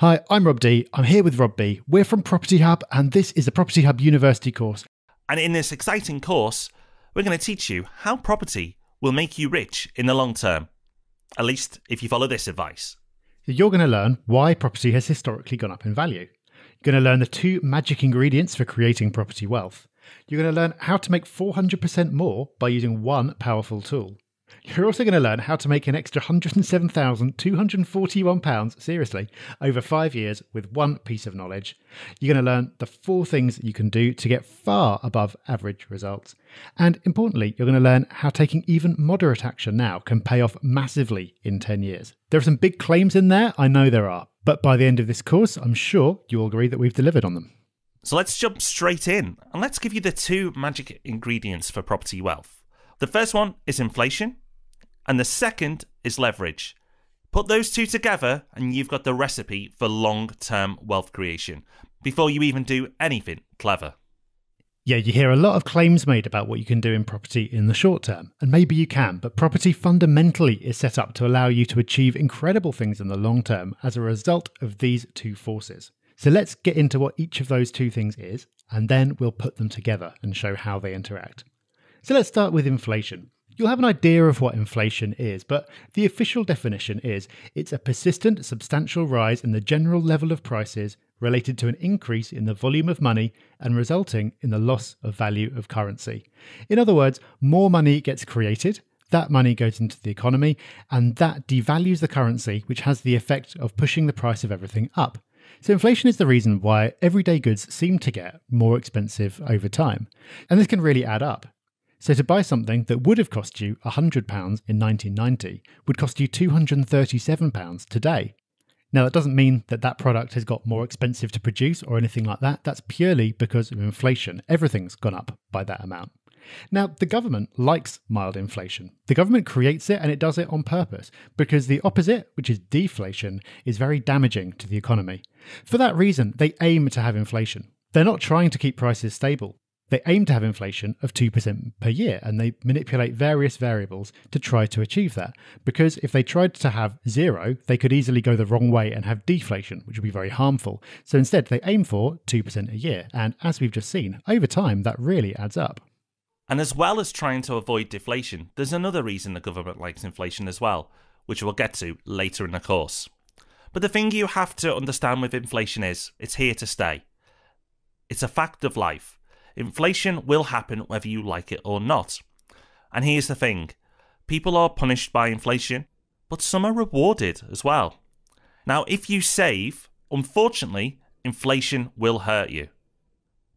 Hi, I'm Rob D. I'm here with Rob B. We're from Property Hub, and this is the Property Hub University course. And in this exciting course, we're going to teach you how property will make you rich in the long term. At least if you follow this advice. You're going to learn why property has historically gone up in value. You're going to learn the two magic ingredients for creating property wealth. You're going to learn how to make 400% more by using one powerful tool. You're also going to learn how to make an extra £107,241, seriously, over five years with one piece of knowledge. You're going to learn the four things you can do to get far above average results. And importantly, you're going to learn how taking even moderate action now can pay off massively in 10 years. There are some big claims in there, I know there are, but by the end of this course, I'm sure you'll agree that we've delivered on them. So let's jump straight in and let's give you the two magic ingredients for property wealth. The first one is inflation and the second is leverage. Put those two together, and you've got the recipe for long term wealth creation before you even do anything clever. Yeah, you hear a lot of claims made about what you can do in property in the short term, and maybe you can, but property fundamentally is set up to allow you to achieve incredible things in the long term as a result of these two forces. So let's get into what each of those two things is, and then we'll put them together and show how they interact. So let's start with inflation. You'll have an idea of what inflation is, but the official definition is it's a persistent, substantial rise in the general level of prices related to an increase in the volume of money and resulting in the loss of value of currency. In other words, more money gets created, that money goes into the economy, and that devalues the currency, which has the effect of pushing the price of everything up. So, inflation is the reason why everyday goods seem to get more expensive over time. And this can really add up. So to buy something that would have cost you £100 in 1990 would cost you £237 today. Now, that doesn't mean that that product has got more expensive to produce or anything like that. That's purely because of inflation. Everything's gone up by that amount. Now, the government likes mild inflation. The government creates it and it does it on purpose because the opposite, which is deflation, is very damaging to the economy. For that reason, they aim to have inflation. They're not trying to keep prices stable. They aim to have inflation of 2% per year and they manipulate various variables to try to achieve that. Because if they tried to have zero, they could easily go the wrong way and have deflation, which would be very harmful. So instead, they aim for 2% a year. And as we've just seen, over time, that really adds up. And as well as trying to avoid deflation, there's another reason the government likes inflation as well, which we'll get to later in the course. But the thing you have to understand with inflation is it's here to stay. It's a fact of life Inflation will happen whether you like it or not. And here's the thing people are punished by inflation, but some are rewarded as well. Now, if you save, unfortunately, inflation will hurt you.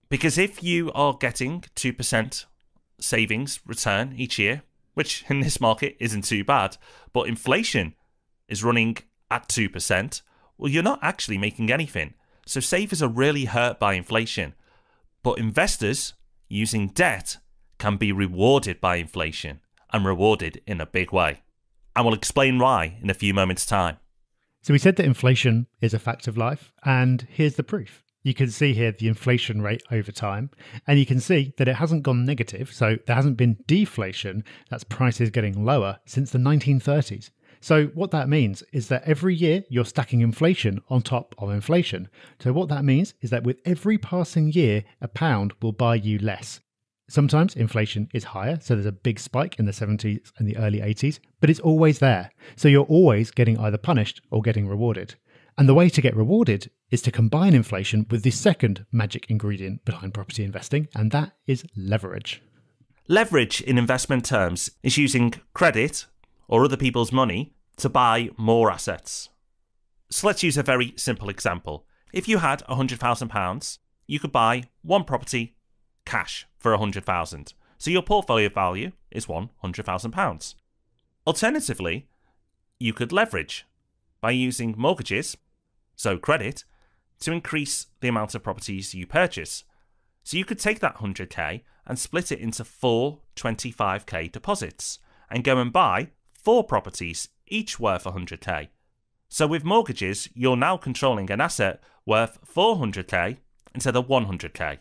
Because if you are getting 2% savings return each year, which in this market isn't too bad, but inflation is running at 2%, well, you're not actually making anything. So savers are really hurt by inflation. But investors using debt can be rewarded by inflation and rewarded in a big way. And we'll explain why in a few moments' time. So, we said that inflation is a fact of life, and here's the proof. You can see here the inflation rate over time, and you can see that it hasn't gone negative. So, there hasn't been deflation, that's prices getting lower, since the 1930s. So, what that means is that every year you're stacking inflation on top of inflation. So, what that means is that with every passing year, a pound will buy you less. Sometimes inflation is higher, so there's a big spike in the 70s and the early 80s, but it's always there. So, you're always getting either punished or getting rewarded. And the way to get rewarded is to combine inflation with the second magic ingredient behind property investing, and that is leverage. Leverage in investment terms is using credit or other people's money to buy more assets. So let's use a very simple example. If you had £100,000, you could buy one property cash for 100,000. So your portfolio value is £100,000. Alternatively, you could leverage by using mortgages, so credit, to increase the amount of properties you purchase. So you could take that 100k and split it into four 25k deposits and go and buy four properties, each worth 100k. So with mortgages, you're now controlling an asset worth 400k instead of 100k.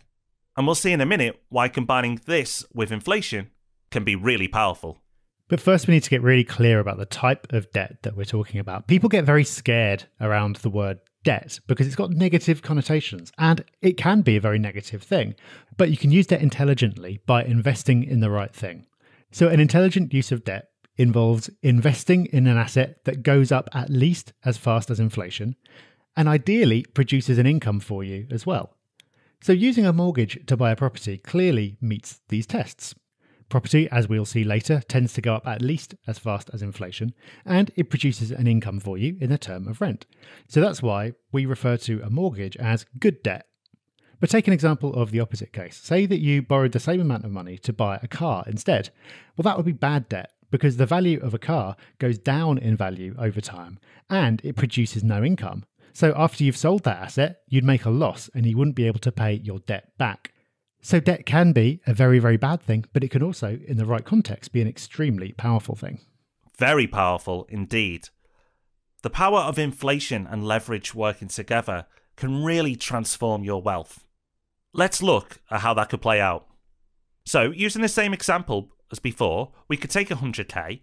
And we'll see in a minute why combining this with inflation can be really powerful. But first, we need to get really clear about the type of debt that we're talking about. People get very scared around the word debt because it's got negative connotations and it can be a very negative thing. But you can use debt intelligently by investing in the right thing. So, an intelligent use of debt involves investing in an asset that goes up at least as fast as inflation and ideally produces an income for you as well. So, using a mortgage to buy a property clearly meets these tests. Property, as we'll see later, tends to go up at least as fast as inflation, and it produces an income for you in the term of rent. So that's why we refer to a mortgage as good debt. But take an example of the opposite case. Say that you borrowed the same amount of money to buy a car instead. Well, that would be bad debt because the value of a car goes down in value over time and it produces no income. So after you've sold that asset, you'd make a loss and you wouldn't be able to pay your debt back. So, debt can be a very, very bad thing, but it can also, in the right context, be an extremely powerful thing. Very powerful indeed. The power of inflation and leverage working together can really transform your wealth. Let's look at how that could play out. So, using the same example as before, we could take 100k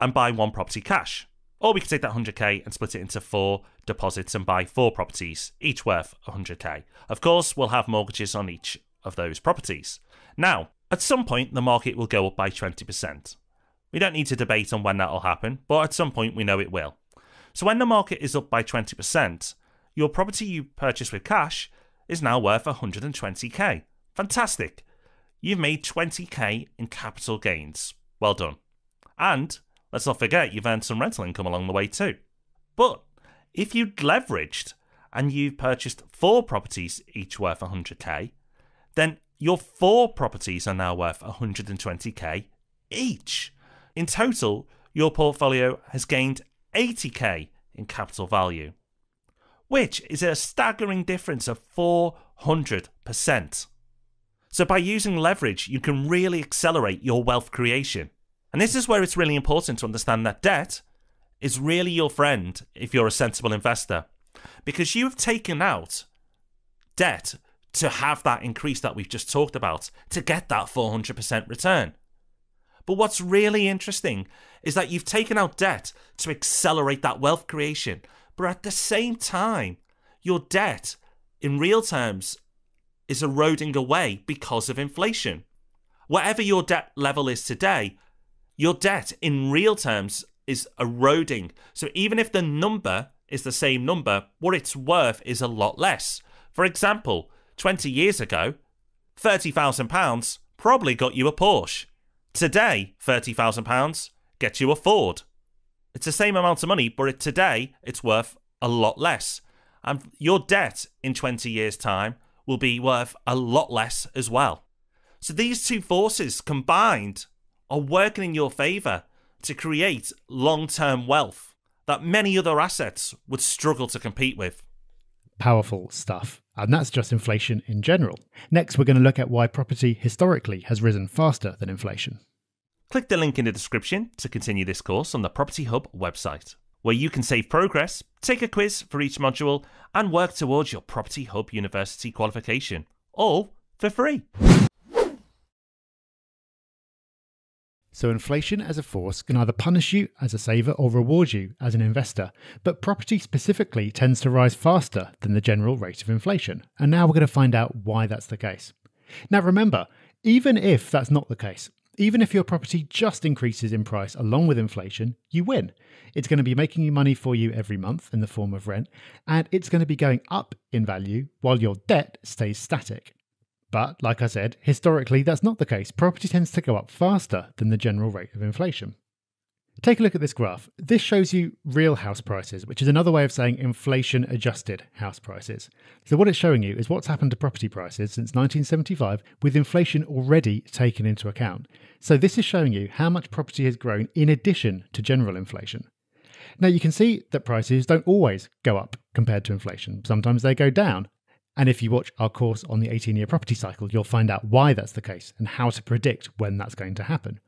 and buy one property cash. Or we could take that 100k and split it into four deposits and buy four properties, each worth 100k. Of course, we'll have mortgages on each of those properties. Now, at some point, the market will go up by 20%. We don't need to debate on when that will happen, but at some point, we know it will. So, when the market is up by 20%, your property you purchased with cash is now worth 120k. Fantastic. You've made 20k in capital gains. Well done. And let's not forget, you've earned some rental income along the way too. But if you'd leveraged and you've purchased four properties each worth 100k, then your four properties are now worth 120k each. In total, your portfolio has gained 80k in capital value, which is a staggering difference of 400%. So, by using leverage, you can really accelerate your wealth creation. And this is where it's really important to understand that debt is really your friend if you're a sensible investor, because you have taken out debt to have that increase that we've just talked about to get that 400% return. But what's really interesting is that you've taken out debt to accelerate that wealth creation, but at the same time, your debt in real terms is eroding away because of inflation. Whatever your debt level is today, your debt in real terms is eroding. So even if the number is the same number, what it's worth is a lot less. For example, 20 years ago, £30,000 probably got you a Porsche. Today, £30,000 gets you a Ford. It's the same amount of money, but today it's worth a lot less. And your debt in 20 years' time will be worth a lot less as well. So these two forces combined are working in your favour to create long term wealth that many other assets would struggle to compete with. Powerful stuff. And that's just inflation in general. Next, we're going to look at why property historically has risen faster than inflation. Click the link in the description to continue this course on the Property Hub website, where you can save progress, take a quiz for each module, and work towards your Property Hub University qualification, all for free. So, inflation as a force can either punish you as a saver or reward you as an investor. But property specifically tends to rise faster than the general rate of inflation. And now we're going to find out why that's the case. Now, remember, even if that's not the case, even if your property just increases in price along with inflation, you win. It's going to be making you money for you every month in the form of rent, and it's going to be going up in value while your debt stays static. But, like I said, historically that's not the case. Property tends to go up faster than the general rate of inflation. Take a look at this graph. This shows you real house prices, which is another way of saying inflation adjusted house prices. So, what it's showing you is what's happened to property prices since 1975 with inflation already taken into account. So, this is showing you how much property has grown in addition to general inflation. Now, you can see that prices don't always go up compared to inflation, sometimes they go down. And if you watch our course on the 18 year property cycle, you'll find out why that's the case and how to predict when that's going to happen.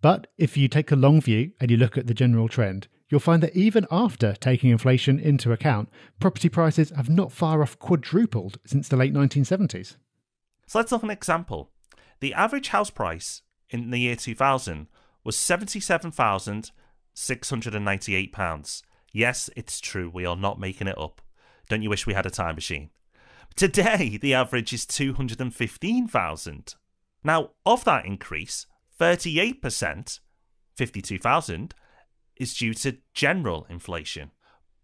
But if you take a long view and you look at the general trend, you'll find that even after taking inflation into account, property prices have not far off quadrupled since the late 1970s. So let's look at an example. The average house price in the year 2000 was £77,698. Yes, it's true, we are not making it up. Don't you wish we had a time machine? Today, the average is 215,000. Now, of that increase, 38%, 52,000, is due to general inflation.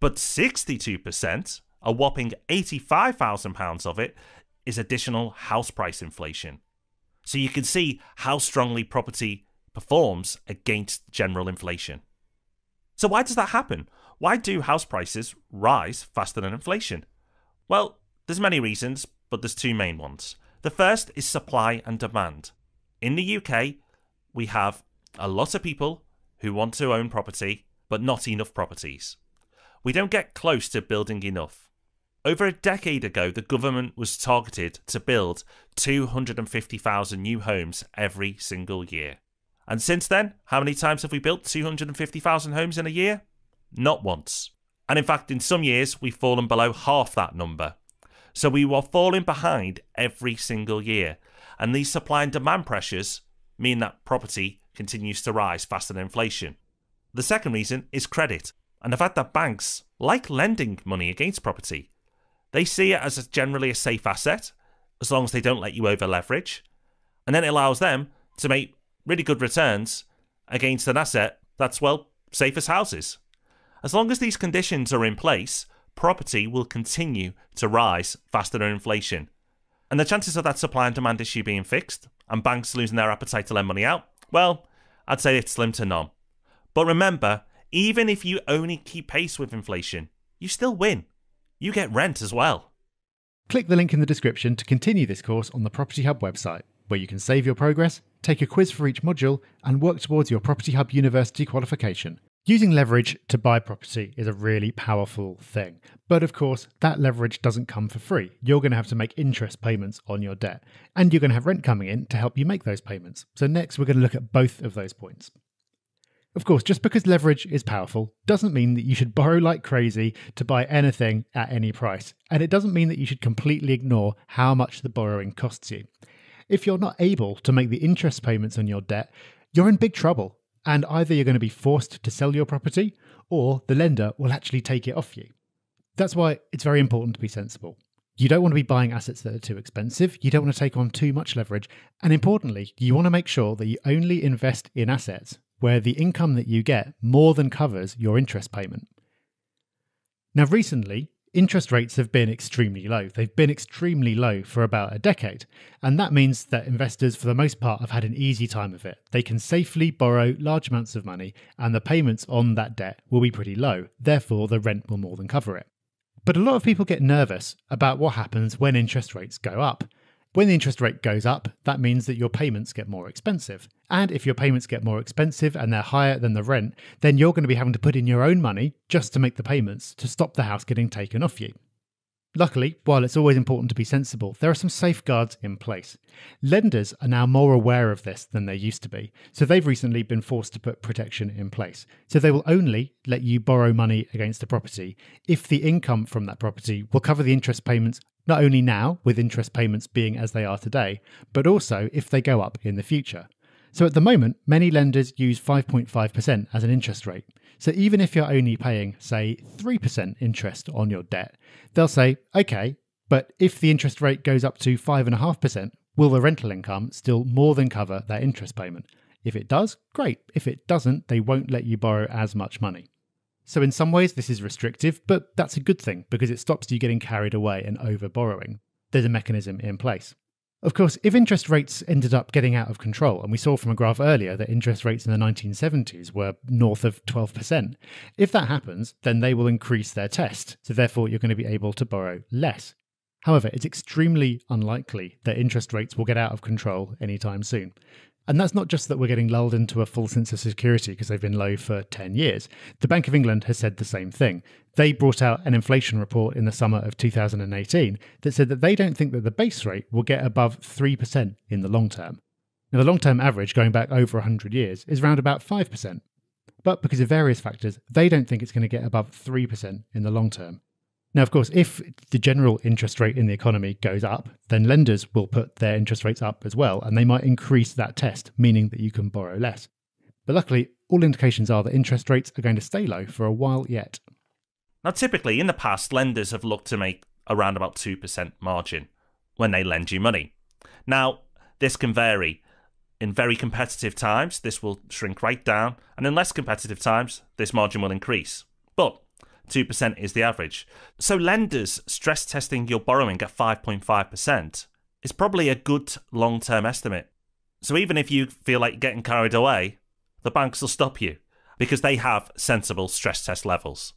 But 62%, a whopping £85,000 of it, is additional house price inflation. So you can see how strongly property performs against general inflation. So, why does that happen? Why do house prices rise faster than inflation? Well, there's many reasons, but there's two main ones. The first is supply and demand. In the UK, we have a lot of people who want to own property, but not enough properties. We don't get close to building enough. Over a decade ago, the government was targeted to build 250,000 new homes every single year. And since then, how many times have we built 250,000 homes in a year? Not once. And in fact, in some years, we've fallen below half that number. So we were falling behind every single year. And these supply and demand pressures mean that property continues to rise faster than inflation. The second reason is credit, and the fact that banks like lending money against property. They see it as a generally a safe asset, as long as they don't let you over leverage, and then it allows them to make really good returns against an asset that's, well, safe as houses. As long as these conditions are in place, property will continue to rise faster than inflation. And the chances of that supply and demand issue being fixed and banks losing their appetite to lend money out, well, I'd say it's slim to none. But remember, even if you only keep pace with inflation, you still win. You get rent as well. Click the link in the description to continue this course on the Property Hub website, where you can save your progress, take a quiz for each module, and work towards your Property Hub University qualification. Using leverage to buy property is a really powerful thing. But of course, that leverage doesn't come for free. You're going to have to make interest payments on your debt, and you're going to have rent coming in to help you make those payments. So, next, we're going to look at both of those points. Of course, just because leverage is powerful doesn't mean that you should borrow like crazy to buy anything at any price. And it doesn't mean that you should completely ignore how much the borrowing costs you. If you're not able to make the interest payments on your debt, you're in big trouble and either you're going to be forced to sell your property or the lender will actually take it off you. That's why it's very important to be sensible. You don't want to be buying assets that are too expensive. You don't want to take on too much leverage. And importantly, you want to make sure that you only invest in assets where the income that you get more than covers your interest payment. Now, recently, interest rates have been extremely low. They've been extremely low for about a decade. And that means that investors, for the most part, have had an easy time of it. They can safely borrow large amounts of money, and the payments on that debt will be pretty low. Therefore, the rent will more than cover it. But a lot of people get nervous about what happens when interest rates go up. When the interest rate goes up, that means that your payments get more expensive. And if your payments get more expensive and they're higher than the rent, then you're going to be having to put in your own money just to make the payments to stop the house getting taken off you. Luckily, while it's always important to be sensible, there are some safeguards in place. Lenders are now more aware of this than they used to be, so they've recently been forced to put protection in place. So they will only let you borrow money against a property if the income from that property will cover the interest payments not only now, with interest payments being as they are today, but also if they go up in the future. So at the moment, many lenders use 5.5% as an interest rate. So even if you're only paying, say, 3% interest on your debt, they'll say, okay, but if the interest rate goes up to 5.5%, will the rental income still more than cover that interest payment? If it does, great. If it doesn't, they won't let you borrow as much money. So, in some ways, this is restrictive, but that's a good thing because it stops you getting carried away and over borrowing. There's a mechanism in place. Of course, if interest rates ended up getting out of control, and we saw from a graph earlier that interest rates in the 1970s were north of 12%, if that happens, then they will increase their test, so therefore you're going to be able to borrow less. However, it's extremely unlikely that interest rates will get out of control anytime soon. And that's not just that we're getting lulled into a full sense of security because they've been low for 10 years. The Bank of England has said the same thing. They brought out an inflation report in the summer of 2018 that said that they don't think that the base rate will get above 3% in the long term. Now, the long term average going back over 100 years is around about 5%. But because of various factors, they don't think it's going to get above 3% in the long term. Now, of course, if the general interest rate in the economy goes up, then lenders will put their interest rates up as well, and they might increase that test, meaning that you can borrow less. But luckily, all indications are that interest rates are going to stay low for a while yet. Now, typically in the past, lenders have looked to make around about 2% margin when they lend you money. Now, this can vary. In very competitive times, this will shrink right down, and in less competitive times, this margin will increase. But 2% is the average. So, lenders stress testing your borrowing at 5.5% is probably a good long term estimate. So, even if you feel like getting carried away, the banks will stop you because they have sensible stress test levels.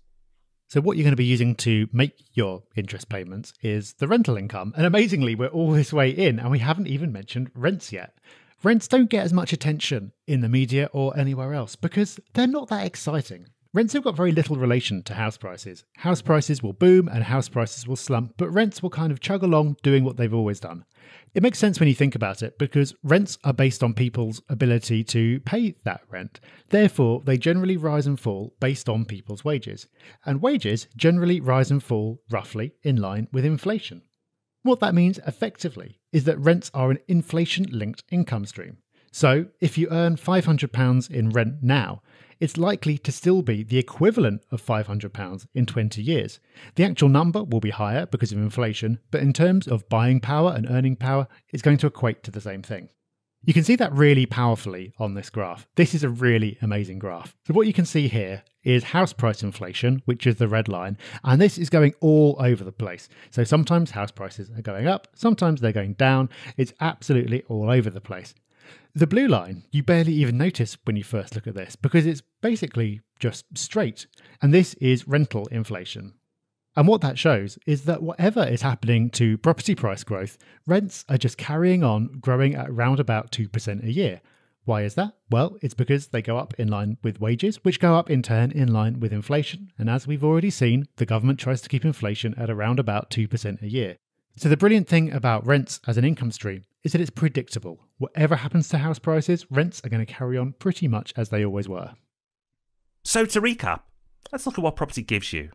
So, what you're going to be using to make your interest payments is the rental income. And amazingly, we're all this way in, and we haven't even mentioned rents yet. Rents don't get as much attention in the media or anywhere else because they're not that exciting. Rents have got very little relation to house prices. House prices will boom and house prices will slump, but rents will kind of chug along doing what they've always done. It makes sense when you think about it because rents are based on people's ability to pay that rent. Therefore, they generally rise and fall based on people's wages. And wages generally rise and fall roughly in line with inflation. What that means effectively is that rents are an inflation linked income stream. So, if you earn £500 in rent now, it's likely to still be the equivalent of £500 in 20 years. The actual number will be higher because of inflation, but in terms of buying power and earning power, it's going to equate to the same thing. You can see that really powerfully on this graph. This is a really amazing graph. So, what you can see here is house price inflation, which is the red line, and this is going all over the place. So, sometimes house prices are going up, sometimes they're going down. It's absolutely all over the place. The blue line, you barely even notice when you first look at this because it's basically just straight. And this is rental inflation. And what that shows is that whatever is happening to property price growth, rents are just carrying on growing at around about 2% a year. Why is that? Well, it's because they go up in line with wages, which go up in turn in line with inflation. And as we've already seen, the government tries to keep inflation at around about 2% a year. So, the brilliant thing about rents as an income stream is that it's predictable. Whatever happens to house prices, rents are going to carry on pretty much as they always were. So, to recap, let's look at what property gives you.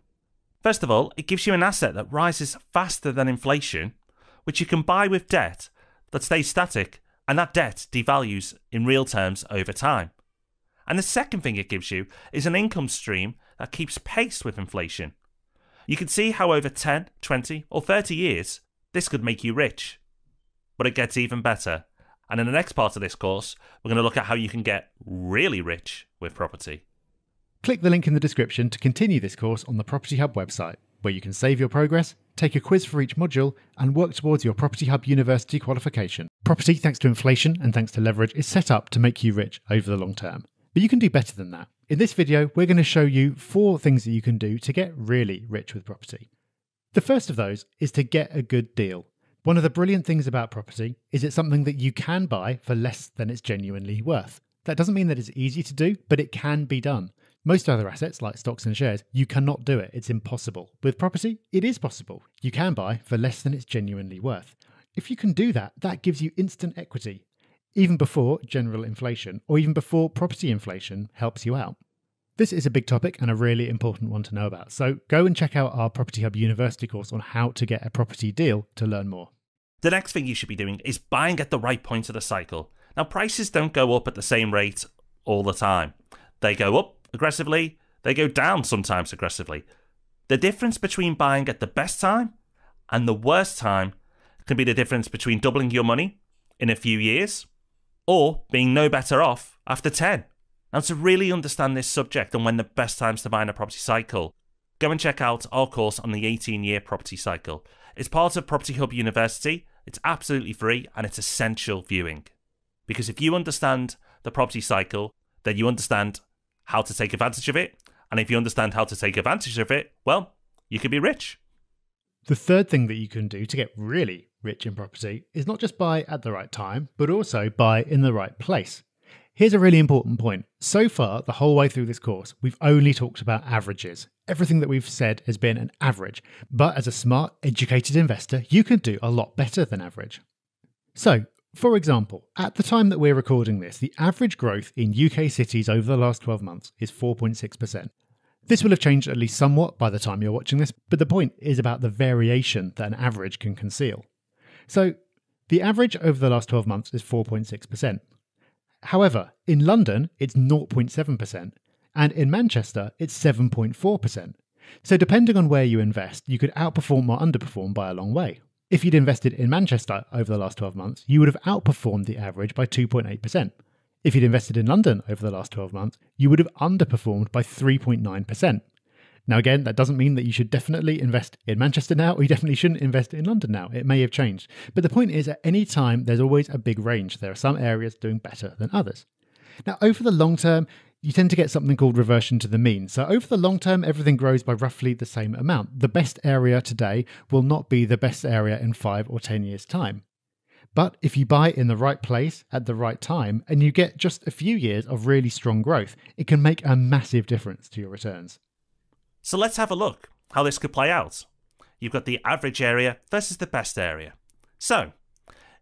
First of all, it gives you an asset that rises faster than inflation, which you can buy with debt that stays static, and that debt devalues in real terms over time. And the second thing it gives you is an income stream that keeps pace with inflation. You can see how over 10, 20, or 30 years, this could make you rich. But it gets even better. And in the next part of this course, we're going to look at how you can get really rich with property. Click the link in the description to continue this course on the Property Hub website, where you can save your progress, take a quiz for each module, and work towards your Property Hub University qualification. Property, thanks to inflation and thanks to leverage, is set up to make you rich over the long term. But you can do better than that. In this video, we're going to show you four things that you can do to get really rich with property. The first of those is to get a good deal. One of the brilliant things about property is it's something that you can buy for less than it's genuinely worth. That doesn't mean that it's easy to do, but it can be done. Most other assets, like stocks and shares, you cannot do it. It's impossible. With property, it is possible. You can buy for less than it's genuinely worth. If you can do that, that gives you instant equity, even before general inflation or even before property inflation helps you out. This is a big topic and a really important one to know about. So go and check out our Property Hub University course on how to get a property deal to learn more. The next thing you should be doing is buying at the right point of the cycle. Now, prices don't go up at the same rate all the time. They go up aggressively, they go down sometimes aggressively. The difference between buying at the best time and the worst time can be the difference between doubling your money in a few years or being no better off after 10. Now, to really understand this subject and when the best times to buy in a property cycle, go and check out our course on the 18 year property cycle. It's part of Property Hub University, it's absolutely free, and it's essential viewing. Because if you understand the property cycle, then you understand how to take advantage of it. And if you understand how to take advantage of it, well, you can be rich. The third thing that you can do to get really rich in property is not just buy at the right time, but also buy in the right place. Here's a really important point. So far, the whole way through this course, we've only talked about averages. Everything that we've said has been an average. But as a smart, educated investor, you can do a lot better than average. So, for example, at the time that we're recording this, the average growth in UK cities over the last 12 months is 4.6%. This will have changed at least somewhat by the time you're watching this, but the point is about the variation that an average can conceal. So, the average over the last 12 months is 4.6%. However, in London, it's 0.7%, and in Manchester, it's 7.4%. So, depending on where you invest, you could outperform or underperform by a long way. If you'd invested in Manchester over the last 12 months, you would have outperformed the average by 2.8%. If you'd invested in London over the last 12 months, you would have underperformed by 3.9%. Now, again, that doesn't mean that you should definitely invest in Manchester now, or you definitely shouldn't invest in London now. It may have changed. But the point is, at any time, there's always a big range. There are some areas doing better than others. Now, over the long term, you tend to get something called reversion to the mean. So, over the long term, everything grows by roughly the same amount. The best area today will not be the best area in five or 10 years' time. But if you buy in the right place at the right time and you get just a few years of really strong growth, it can make a massive difference to your returns. So let's have a look how this could play out. You've got the average area versus the best area. So,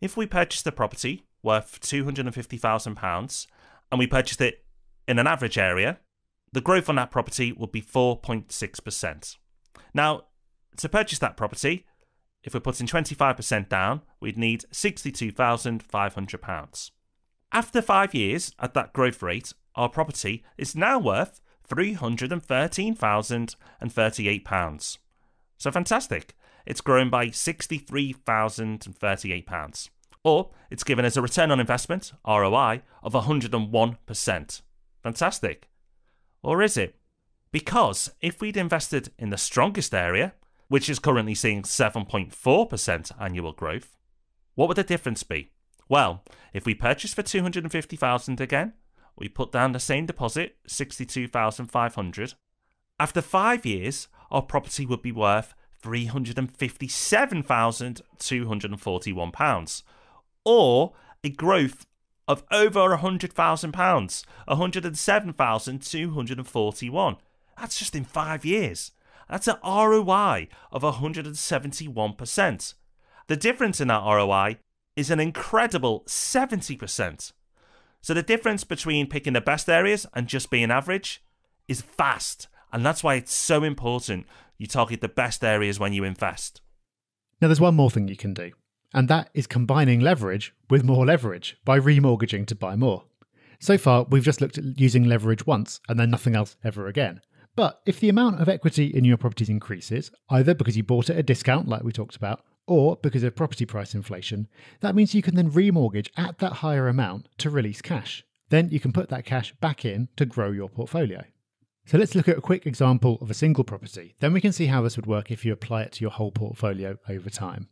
if we purchased the property worth £250,000 and we purchased it in an average area, the growth on that property would be 4.6%. Now, to purchase that property, if we're putting 25% down, we'd need £62,500. After five years at that growth rate, our property is now worth £313,038. So fantastic. It's grown by £63,038. Or it's given us a return on investment, ROI, of 101%. Fantastic. Or is it? Because if we'd invested in the strongest area, which is currently seeing 7.4% annual growth, what would the difference be? Well, if we purchase for 250,000 again, we put down the same deposit, 62,500. After 5 years, our property would be worth 357,241 pounds, or a growth of over £100,000, 107,241. That's just in 5 years. That's an ROI of 171%. The difference in that ROI is an incredible 70%. So the difference between picking the best areas and just being average is vast. And that's why it's so important you target the best areas when you invest. Now, there's one more thing you can do, and that is combining leverage with more leverage by remortgaging to buy more. So far, we've just looked at using leverage once and then nothing else ever again. But if the amount of equity in your properties increases, either because you bought it at a discount, like we talked about, or because of property price inflation, that means you can then remortgage at that higher amount to release cash. Then you can put that cash back in to grow your portfolio. So let's look at a quick example of a single property. Then we can see how this would work if you apply it to your whole portfolio over time.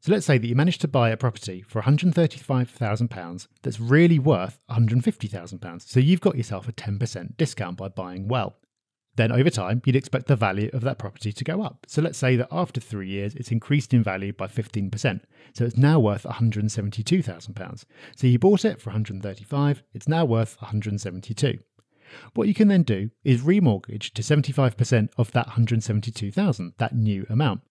So let's say that you managed to buy a property for £135,000 that's really worth £150,000. So you've got yourself a 10% discount by buying well. Then over time, you'd expect the value of that property to go up. So let's say that after three years, it's increased in value by 15%. So it's now worth £172,000. So you bought it for 135, it's now worth 172. What you can then do is remortgage to 75% of that 172,000, that new amount.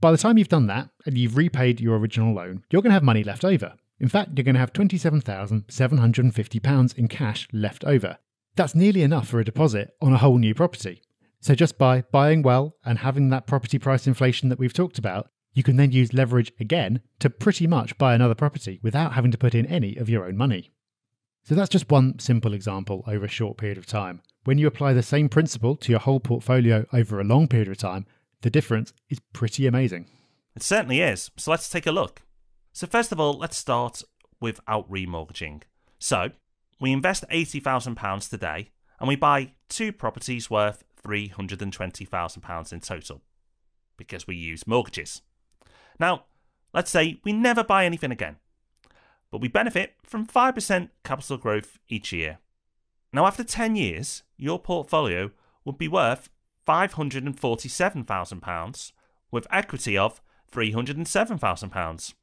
By the time you've done that and you've repaid your original loan, you're going to have money left over. In fact, you're going to have £27,750 in cash left over. That's nearly enough for a deposit on a whole new property. So, just by buying well and having that property price inflation that we've talked about, you can then use leverage again to pretty much buy another property without having to put in any of your own money. So, that's just one simple example over a short period of time. When you apply the same principle to your whole portfolio over a long period of time, the difference is pretty amazing. It certainly is. So, let's take a look. So, first of all, let's start without remortgaging. So, we invest £80,000 today and we buy two properties worth £320,000 in total because we use mortgages. Now, let's say we never buy anything again, but we benefit from 5% capital growth each year. Now, after 10 years, your portfolio would be worth £547,000 with equity of £307,000.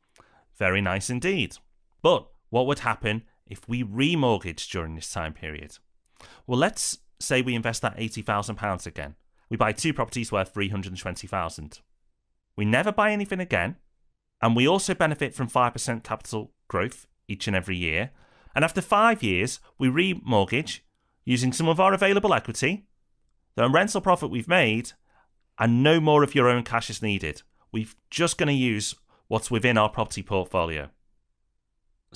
Very nice indeed. But what would happen if we remortgage during this time period? Well, let's say we invest that £80,000 again. We buy two properties worth 320,000. We never buy anything again, and we also benefit from 5% capital growth each and every year. And after 5 years, we remortgage using some of our available equity, the rental profit we've made, and no more of your own cash is needed. We're just going to use what's within our property portfolio.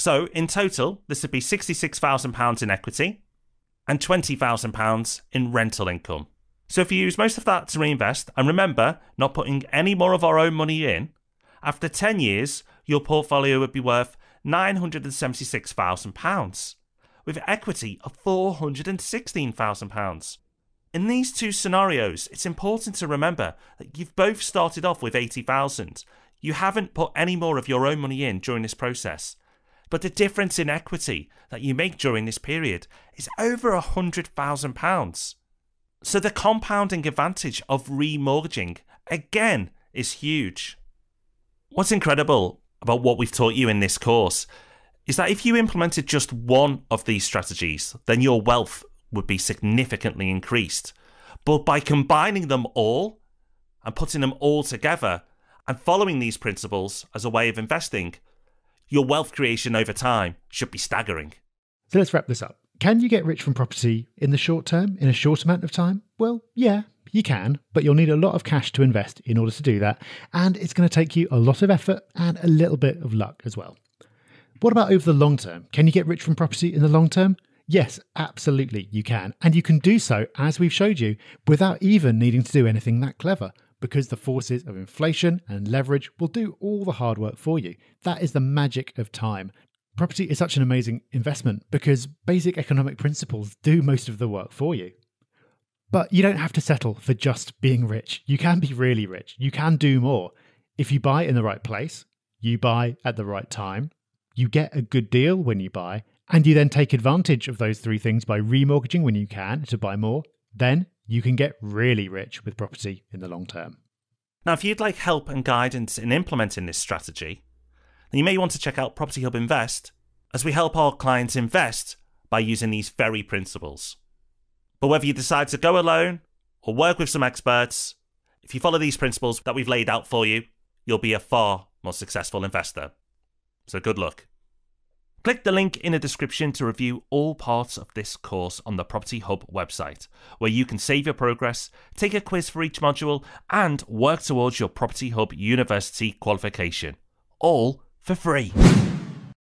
So, in total, this would be £66,000 in equity and £20,000 in rental income. So if you use most of that to reinvest, and remember, not putting any more of our own money in, after 10 years, your portfolio would be worth £976,000, with equity of £416,000. In these two scenarios, it's important to remember that you've both started off with 80,000. You haven't put any more of your own money in during this process. But the difference in equity that you make during this period is over £100,000. So the compounding advantage of remortgaging, again, is huge. What's incredible about what we've taught you in this course is that if you implemented just one of these strategies, then your wealth would be significantly increased. But by combining them all and putting them all together and following these principles as a way of investing, your wealth creation over time should be staggering. So let's wrap this up. Can you get rich from property in the short term, in a short amount of time? Well, yeah, you can, but you'll need a lot of cash to invest in order to do that, and it's going to take you a lot of effort and a little bit of luck as well. What about over the long term? Can you get rich from property in the long term? Yes, absolutely, you can. And you can do so, as we've showed you, without even needing to do anything that clever, because the forces of inflation and leverage will do all the hard work for you. That is the magic of time. Property is such an amazing investment because basic economic principles do most of the work for you. But you don't have to settle for just being rich. You can be really rich. You can do more. If you buy in the right place, you buy at the right time, you get a good deal when you buy, and you then take advantage of those three things by remortgaging when you can to buy more, then you can get really rich with property in the long term. Now, if you'd like help and guidance in implementing this strategy, then you may want to check out Property Hub Invest, as we help our clients invest by using these very principles. But whether you decide to go alone or work with some experts, if you follow these principles that we've laid out for you, you'll be a far more successful investor. So good luck. Click the link in the description to review all parts of this course on the Property Hub website, where you can save your progress, take a quiz for each module, and work towards your Property Hub University qualification. All for free.